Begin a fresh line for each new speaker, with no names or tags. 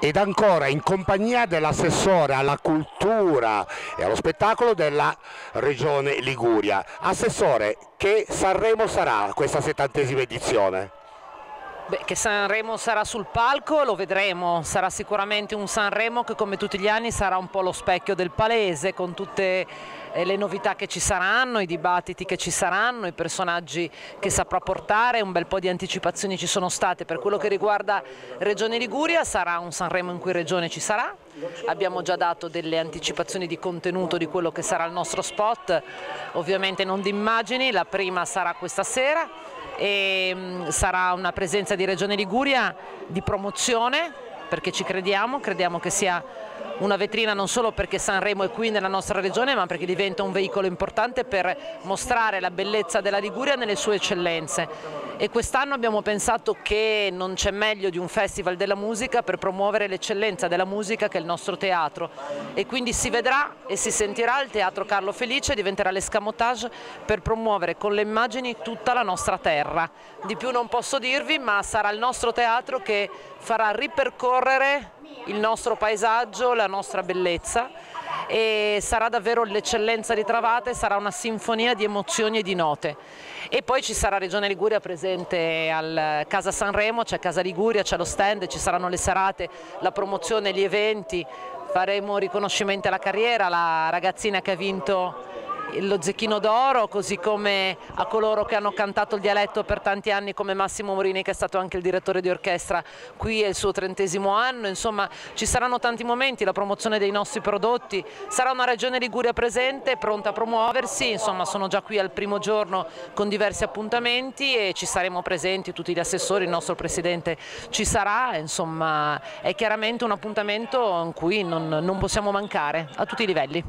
ed ancora in compagnia dell'assessore alla cultura e allo spettacolo della regione Liguria. Assessore, che Sanremo sarà questa settantesima edizione?
Beh, che Sanremo sarà sul palco lo vedremo, sarà sicuramente un Sanremo che come tutti gli anni sarà un po' lo specchio del palese con tutte eh, le novità che ci saranno, i dibattiti che ci saranno, i personaggi che saprà portare, un bel po' di anticipazioni ci sono state. Per quello che riguarda Regione Liguria sarà un Sanremo in cui Regione ci sarà, abbiamo già dato delle anticipazioni di contenuto di quello che sarà il nostro spot, ovviamente non di immagini, la prima sarà questa sera e mm, sarà una presenza di Regione Liguria di promozione perché ci crediamo, crediamo che sia una vetrina non solo perché Sanremo è qui nella nostra regione ma perché diventa un veicolo importante per mostrare la bellezza della Liguria nelle sue eccellenze e quest'anno abbiamo pensato che non c'è meglio di un festival della musica per promuovere l'eccellenza della musica che è il nostro teatro e quindi si vedrà e si sentirà il Teatro Carlo Felice diventerà l'escamotage per promuovere con le immagini tutta la nostra terra. Di più non posso dirvi ma sarà il nostro teatro che farà ripercorrere il nostro paesaggio, la nostra bellezza e sarà davvero l'eccellenza di Travate, sarà una sinfonia di emozioni e di note. E poi ci sarà Regione Liguria presente al Casa Sanremo, c'è Casa Liguria, c'è lo stand, ci saranno le serate, la promozione, gli eventi, faremo riconoscimento alla carriera, la ragazzina che ha vinto lo Zecchino d'Oro, così come a coloro che hanno cantato il dialetto per tanti anni come Massimo Morini che è stato anche il direttore di orchestra, qui è il suo trentesimo anno, insomma ci saranno tanti momenti, la promozione dei nostri prodotti, sarà una regione Liguria presente, pronta a promuoversi, insomma sono già qui al primo giorno con diversi appuntamenti e ci saremo presenti, tutti gli assessori, il nostro presidente ci sarà, insomma è chiaramente un appuntamento in cui non, non possiamo mancare a tutti i livelli.